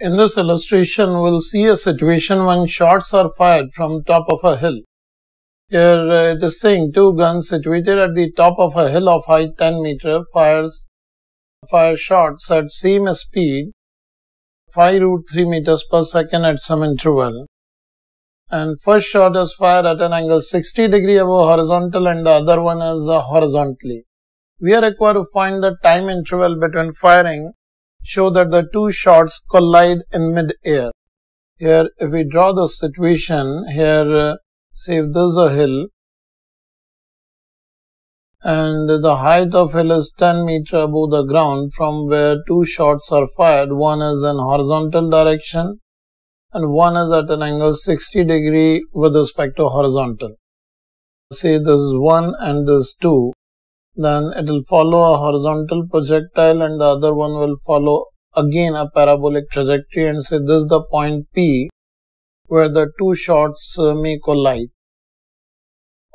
In this illustration, we'll see a situation when shots are fired from top of a hill. Here uh, it is saying two guns situated at the top of a hill of height 10 meter fires fire shots at same speed 5 root 3 meters per second at some interval. And first shot is fired at an angle 60 degree above horizontal and the other one is horizontally. We are required to find the time interval between firing show that the two shots collide in mid-air. Here, if we draw the situation, here, uh, say if this is a hill, and the height of hill is 10 meter above the ground from where two shots are fired. One is in horizontal direction and one is at an angle 60 degree with respect to horizontal. Say this is 1 and this 2 then it will follow a horizontal projectile and the other one will follow again a parabolic trajectory and say this is the point P where the two shots uh, may collide.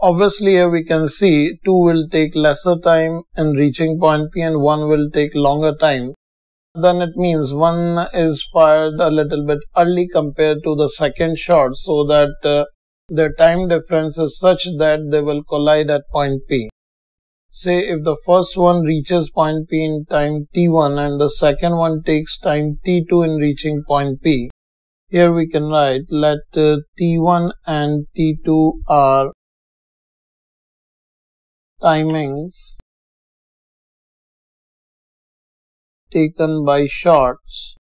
Obviously here we can see 2 will take lesser time in reaching point P and 1 will take longer time. Then it means one is fired a little bit early compared to the second shot so that uh, the time difference is such that they will collide at point P say if the first one reaches point P in time t1 and the second one takes time t2 in reaching point P, here we can write let uh, t1 and t2 are timings taken by shots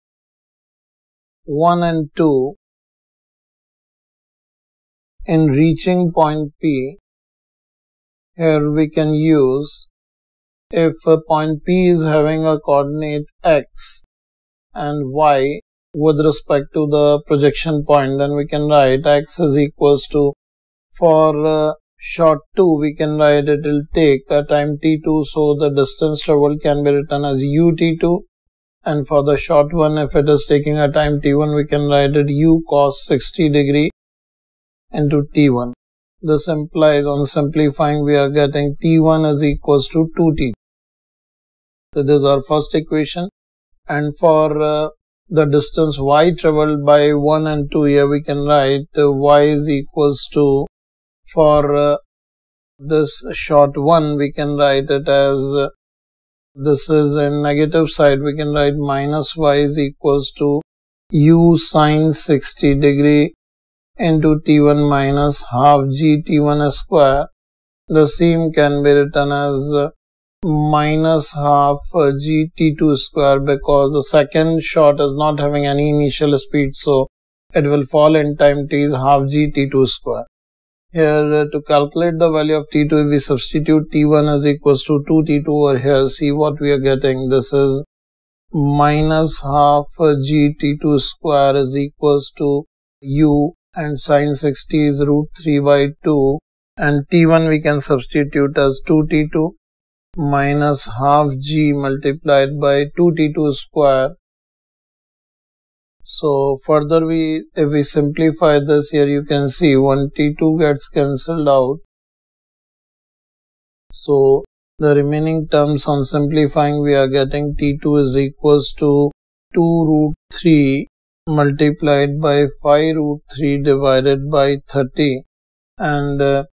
1 and 2 in reaching point P here we can use if a point P is having a coordinate x and y with respect to the projection point then we can write x is equals to for uh, shot 2 we can write it will take a time t2 so the distance traveled can be written as ut2 and for the short one if it is taking a time t1 we can write it u cos 60 degree into t1 this implies on simplifying we are getting T1 is equals to 2T. So this is our first equation and for uh, the distance y traveled by 1 and 2 here we can write uh, y is equals to for uh, this short 1 we can write it as uh, this is in negative side we can write minus y is equals to u sine 60 degree into t1 minus half g t1 square. The same can be written as minus half g t2 square because the second shot is not having any initial speed so it will fall in time t is half g t2 square. Here uh, to calculate the value of t2 we substitute t1 is equals to 2 t2 over here see what we are getting this is minus half g t2 square is equals to u and sine 60 is root 3 by 2 and t1 we can substitute as 2t2 minus half g multiplied by 2t2 square. So further we if we simplify this here you can see 1 t2 gets cancelled out. So the remaining terms on simplifying we are getting t2 is equals to 2 root 3 multiplied by 5 root 3 divided by 30 and uh,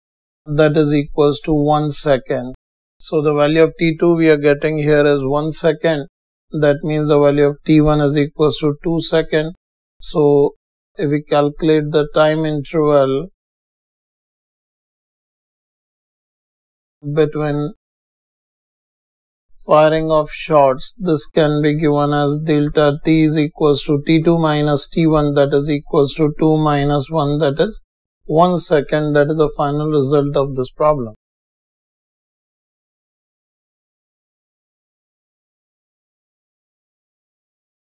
that is equals to 1 second. So the value of t2 we are getting here is 1 second. That means the value of t1 is equals to 2 second. So if we calculate the time interval between firing of shots, this can be given as delta t is equals to t2 minus t1 that is equals to 2 minus 1 that is 1 second that is the final result of this problem.